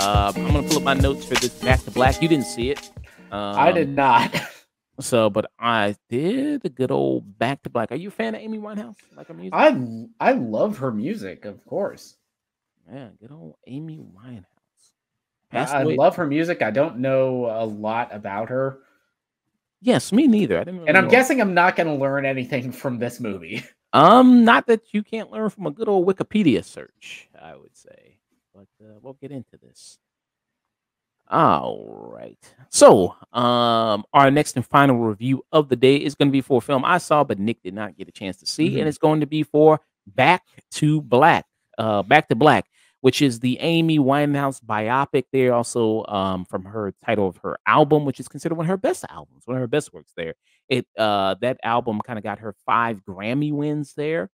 Uh, I'm gonna pull up my notes for this Back to Black. You didn't see it. Um, I did not. So, but I did a good old Back to Black. Are you a fan of Amy Winehouse? Like her music? I I love her music, of course. Yeah, good old Amy Winehouse. I, I love her music. I don't know a lot about her, Yes, me neither. I didn't. Really and I'm guessing I'm not going to learn anything from this movie. Um, not that you can't learn from a good old Wikipedia search, I would say, but uh, we'll get into this. All right. So, um, our next and final review of the day is going to be for a film I saw, but Nick did not get a chance to see, Mhm. and it's going to be for Back to Black. Uh, Back to Black, which is the Amy Winehouse biopic. There, also um, from her title of her album, which is considered one of her best albums, one of her best works. There, it uh, that album kind of got her five Grammy wins there.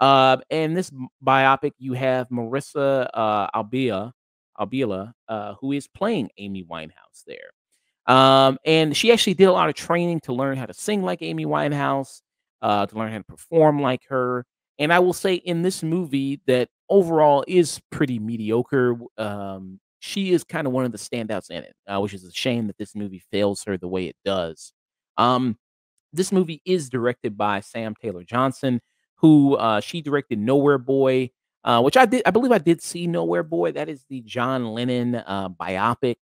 Uh, and this biopic, you have Marisa uh, Albia, Albila, uh, who is playing Amy Winehouse there. Um, and she actually did a lot of training to learn how to sing like Amy Winehouse, uh, to learn how to perform like her. And I will say in this movie that overall is pretty mediocre. Um, she is kind of one of the standouts in it, uh, which is a shame that this movie fails her the way it does. Um, this movie is directed by Sam Taylor Johnson, who uh, she directed Nowhere Boy, uh, which I did. I believe I did see Nowhere Boy. That is the John Lennon uh, biopic,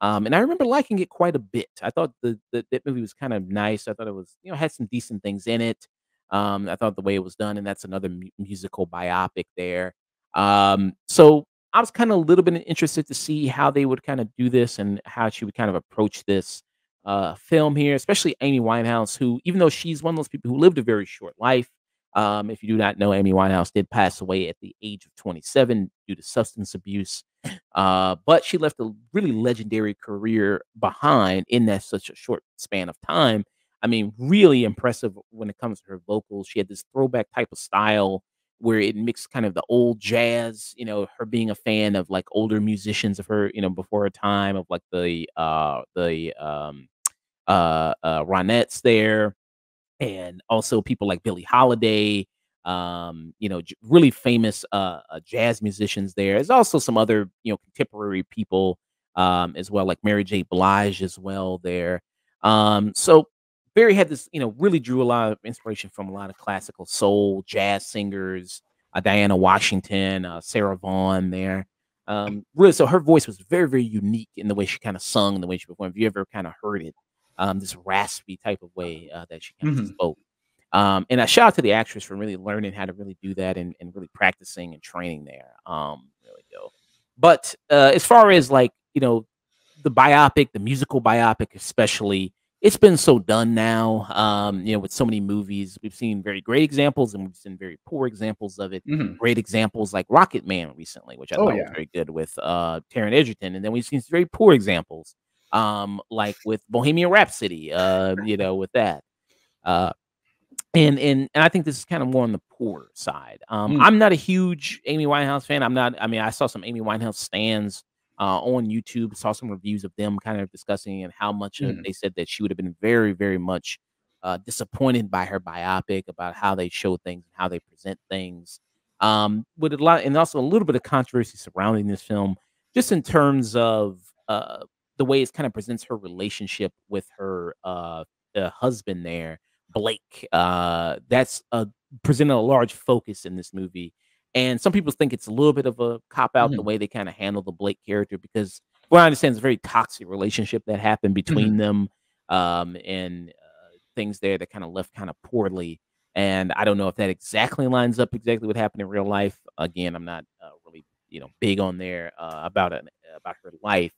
um, and I remember liking it quite a bit. I thought the, the that movie was kind of nice. I thought it was you know had some decent things in it. Um, I thought the way it was done, and that's another mu- musical biopic there. Um, so I was kind of a little bit interested to see how they would kind of do this and how she would kind of approach this uh, film here, especially Amy Winehouse, who, even though she's one of those people who lived a very short life, um, if you do not know, Amy Winehouse did pass away at the age of 27 due to substance abuse. Uh, but she left a really legendary career behind in that such a short span of time. I mean, really impressive when it comes to her vocals. She had this throwback type of style where it mixed kind of the old jazz, you know, her being a fan of like older musicians of her, you know, before her time of like the uh the um uh uh Ronettes there and also people like Billie Holiday, um, you know, j- really famous uh, uh jazz musicians there. There's also some other, you know, contemporary people um as well, like Mary J. Blige as well there. Um, so Barry had this, you know, really drew a lot of inspiration from a lot of classical soul, jazz singers, uh, Dinah Washington, uh, Sarah Vaughan there. Um, really, so her voice was very, very unique in the way she kind of sung, the way she performed. If you ever kind of heard it, um, this raspy type of way uh, that she kind of Mhm. spoke. Um, and a shout out to the actress for really learning how to really do that and, and really practicing and training there. Um, really go. But uh, as far as like you know, the biopic, the musical biopic, especially, it's been so done now. Um, you know, with so many movies, we've seen very great examples and we've seen very poor examples of it. Mhm. Great examples like Rocket Man recently, which I Oh, thought yeah. was very good with uh Taron Egerton, and then we've seen very poor examples, um, like with Bohemian Rhapsody, uh, you know, with that. Uh, and and and I think this is kind of more on the poor side. Um, Mm. I'm not a huge Amy Winehouse fan. I'm not. I mean, I saw some Amy Winehouse stands uh, on YouTube. Saw some reviews of them kind of discussing and how much Mhm. they said that she would have been very, very much uh, disappointed by her biopic about how they show things and how they present things. Um, with a lot, and also a little bit of controversy surrounding this film, just in terms of uh, the way it kind of presents her relationship with her uh, uh, husband there, Blake. Uh, that's uh, presented a large focus in this movie. And some people think it's a little bit of a cop out the way they kind of handle the Blake character because, well, I understand it's a very toxic relationship that happened between them, um, and uh, things there that kind of left kind of poorly. And I don't know if that exactly lines up exactly what happened in real life. Again, I'm not uh, really you know big on there uh, about it about her life.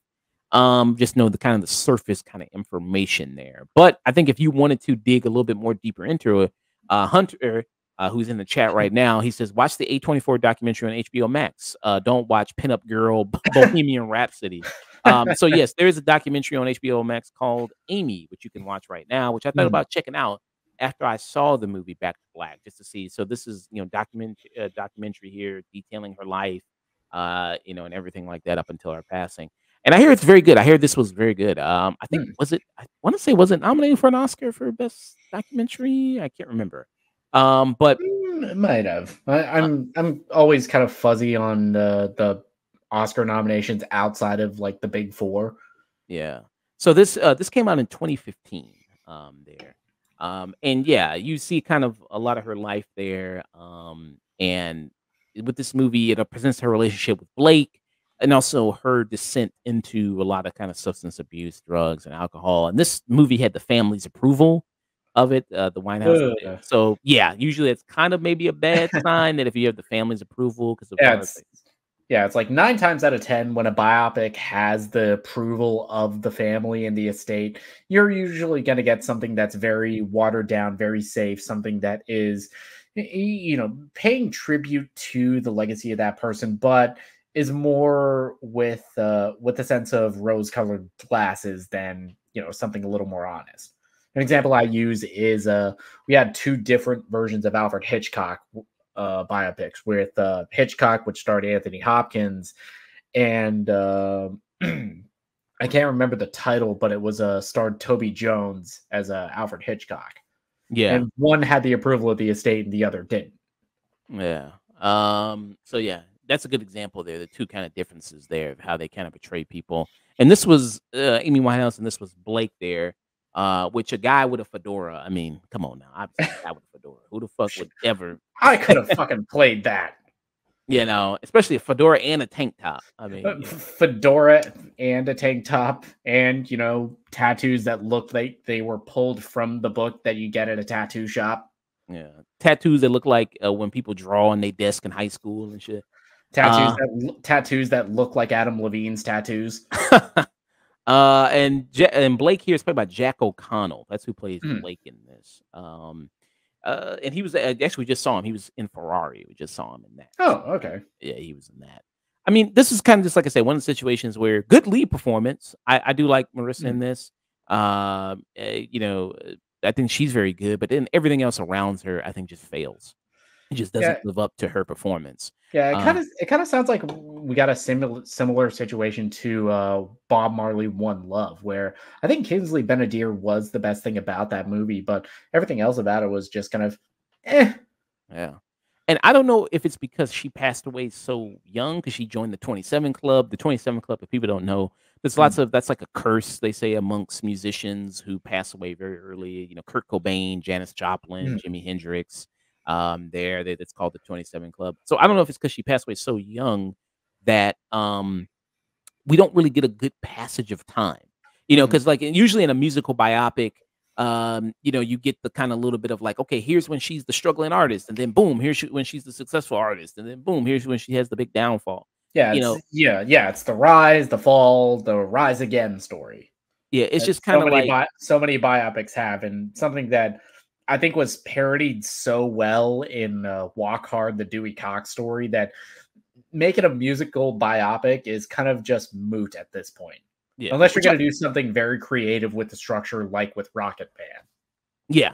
Um, just know the kind of the surface kind of information there. But I think if you wanted to dig a little bit more deeper into it, uh, Hunter, uh, who's in the chat right now, he says, watch the A24 documentary on HBO Max. Uh, don't watch Pinup Girl Bohemian Rhapsody. Um, so yes, there is a documentary on HBO Max called Amy, which you can watch right now, which I thought Mhm. about checking out after I saw the movie Back to Black, just to see. So this is you know document uh, documentary here detailing her life, uh, you know, and everything like that up until her passing. and I hear it's very good. I hear this was very good. Um, I think Hmm. was it? I want to say was it nominated for an Oscar for best documentary? I can't remember. Um, but Mm, it might have. I, I'm I'm always kind of fuzzy on the the Oscar nominations outside of like the big four. Yeah. So this uh this came out in 2015 um there. Um and yeah, you see kind of a lot of her life there um and with this movie it uh, presents her relationship with Blake and also her descent into a lot of kind of substance abuse, drugs and alcohol. And this movie had the family's approval of it, uh the Winehouse. Ugh. So yeah, usually it's kind of maybe a bad sign that if you have the family's approval because of Yeah, it's, yeah, it's like nine times out of ten when a biopic has the approval of the family and the estate, you're usually going to get something that's very watered down, very safe, something that is, you know, paying tribute to the legacy of that person, but is more with uh, with the sense of rose-colored glasses than you know something a little more honest. An example I use is uh, we had two different versions of Alfred Hitchcock uh, biopics with uh, Hitchcock, which starred Anthony Hopkins, and uh, I can't remember the title, but it was uh, starred Toby Jones as uh, Alfred Hitchcock. yeah. And one had the approval of the estate, and the other didn't. Yeah. Um, so yeah, that's a good example there. The two kind of differences there of how they kind of portray people. And this was uh, Amy Winehouse, and this was Blake there, uh, which a guy with a fedora. I mean, come on now, obviously a guy with a fedora. Who the fuck would ever, I could have fucking played that. you know, especially a fedora and a tank top. I mean, Uh, you know, Fedora and a tank top, and you know tattoos that look like they were pulled from the book that you get at a tattoo shop. yeah, tattoos that look like uh, when people draw on their desk in high school and shit. Tattoos Uh, that tattoos that look like Adam Levine's tattoos. uh, and Ja- and Blake here is played by Jack O'Connell. That's who plays Mm. Blake in this. Um, uh, and he was uh, actually we just saw him. He was in Ferrari. We just saw him in that. Oh, okay. Yeah, he was in that. I mean, this is kind of just like I said, one of the situations where good lead performance. I, I do like Marisa in this. Um, uh, you know, I think she's very good, but then everything else around her, I think, just fails. It just doesn't Yeah. live up to her performance. Yeah, it kind of it kind of sounds like we got a similar similar situation to uh, Bob Marley One Love, where I think Kingsley Ben-Adir was the best thing about that movie, but everything else about it was just kind of, eh. Yeah. And I don't know if it's because she passed away so young because she joined the 27 Club. The 27 Club, if people don't know, there's lots of that's like a curse, they say, amongst musicians who pass away very early. You know, Kurt Cobain, Janis Joplin, Mm. Jimi Hendrix. Um, there, they, that's called the 27 Club. So I don't know if it's because she passed away so young that um we don't really get a good passage of time. You know, because like usually in a musical biopic, um, you know, you get the kind of little bit of like, okay, here's when she's the struggling artist, and then boom, here's she, when she's the successful artist, and then boom, here's when she has the big downfall. Yeah, You know- yeah, yeah. It's the rise, the fall, the rise again story. Yeah, it's that just kind of many like bi- so many biopics have, and something that I think was parodied so well in uh, Walk Hard, the Dewey Cox story, that making a musical biopic is kind of just moot at this point, yeah, unless you're going to do something very creative with the structure, like with Rocket Man. Yeah.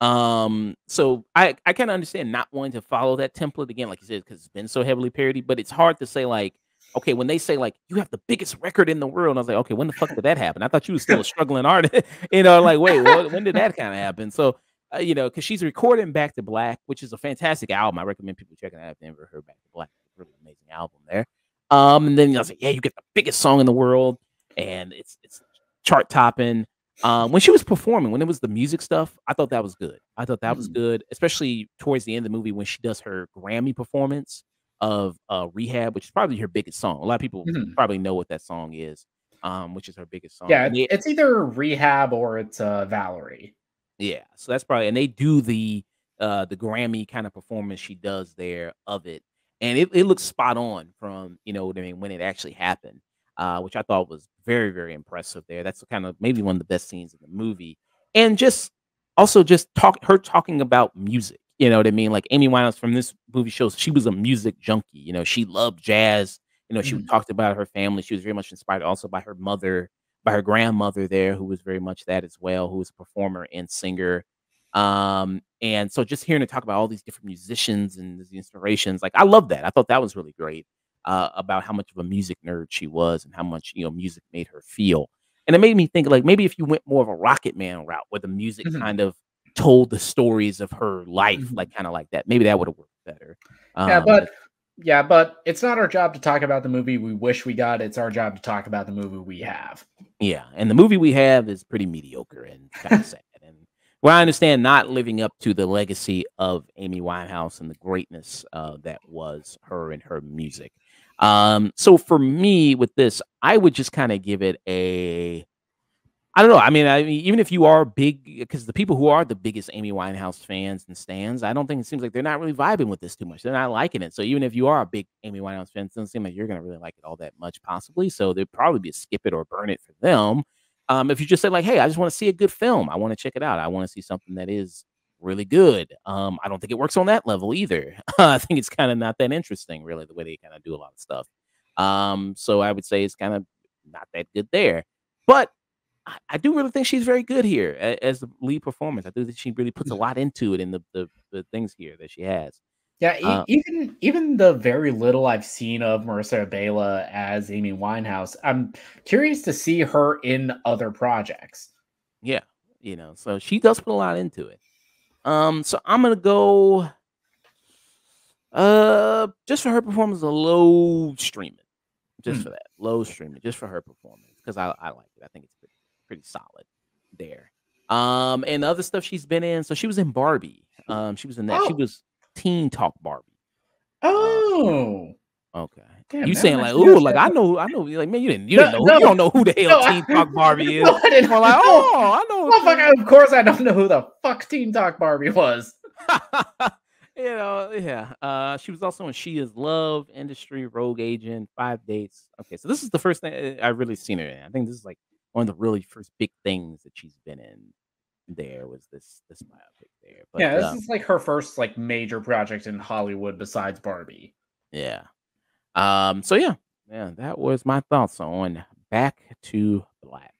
Um, so I I kind of understand not wanting to follow that template again, like you said, because it's been so heavily parodied, but it's hard to say like, okay, when they say like you have the biggest record in the world, I was like, okay, when the fuck did that happen? I thought you was still a struggling artist, you know, like wait, what, when did that kind of happen? So uh, you know, because she's recording Back to Black, which is a fantastic album. I recommend people checking it out if they never heard Back to Black. It's a really amazing album there. Um, and then I was like, yeah, you get the biggest song in the world, and it's it's chart topping. Um, when she was performing, when it was the music stuff, I thought that was good. I thought that was Mm. good, especially towards the end of the movie when she does her Grammy performance of uh, Rehab, which is probably her biggest song. A lot of people Mhm. probably know what that song is, um, which is her biggest song. Yeah, it's, it's either Rehab or it's uh, Valerie. Yeah, so that's probably and they do the uh the Grammy kind of performance she does there of it. And it, it looks spot on from, you know what I mean, when it actually happened. Uh, which I thought was very, very impressive there. That's kind of maybe one of the best scenes in the movie. And just also just talk her talking about music. You know what I mean? Like Amy Winehouse from this movie shows she was a music junkie. You know, she loved jazz. You know, she Mhm. talked about her family. She was very much inspired also by her mother, by her grandmother there, who was very much that as well, who was a performer and singer. Um, and so just hearing her talk about all these different musicians and the inspirations, like I love that. I thought that was really great. uh, about how much of a music nerd she was and how much you know music made her feel. And it made me think like maybe if you went more of a Rocket Man route where the music Mhm. kind of told the stories of her life, Mhm. like kind of like that, maybe that would have worked better. yeah, Um, but yeah, but it's not our job to talk about the movie we wish we got. It's our job to talk about the movie we have. Yeah, and the movie we have is pretty mediocre and kind of sad. And well, I understand not living up to the legacy of Amy Winehouse and the greatness uh, that was her and her music. Um, so for me, with this, I would just kind of give it a. I don't know. I mean, I mean, even if you are big, because the people who are the biggest Amy Winehouse fans and stands, I don't think it seems like they're not really vibing with this too much. They're not liking it. So even if you are a big Amy Winehouse fan, it doesn't seem like you're going to really like it all that much, possibly. So there'd probably be a skip it or burn it for them. Um, if you just say like, "Hey, I just want to see a good film. I want to check it out. I want to see something that is really good." Um, I don't think it works on that level either. I think it's kind of not that interesting, really, the way they kind of do a lot of stuff. Um, so I would say it's kind of not that good there. But I, I do really think she's very good here as the lead performance. I do think she really puts a lot into it in the the, the things here that she has. Yeah, Uh, even even the very little I've seen of Marisa Abela as Amy Winehouse, I'm curious to see her in other projects. Yeah, you know, so she does put a lot into it. Um, so I'm gonna go uh just for her performance, a low streaming. Just Hmm. for that. Low streaming, just for her performance. Because I, I like it. I think it's pretty solid there. Um, and other stuff she's been in. So she was in Barbie. Um, she was in that. She Oh. was Teen Talk Barbie. Oh, Okay. Damn, you saying like, ooh, like I know, I know, like man, you didn't, you No, didn't know, no. you don't know who the hell No, I- Teen Talk Barbie is. No, I didn't like, oh, I know. Well, fuck, of course I don't know who the fuck Teen Talk Barbie was. you know, yeah. Uh, she was also in She Is Love, Industry, Rogue Agent, Five Dates. Okay, so this is the first thing I've really seen her in. I think this is like one of the really first big things that she's been in. There was this this biopic there, but yeah, this uh, is like her first like major project in Hollywood besides Barbie. yeah. Um. So yeah, yeah. That was my thoughts on Back to Black.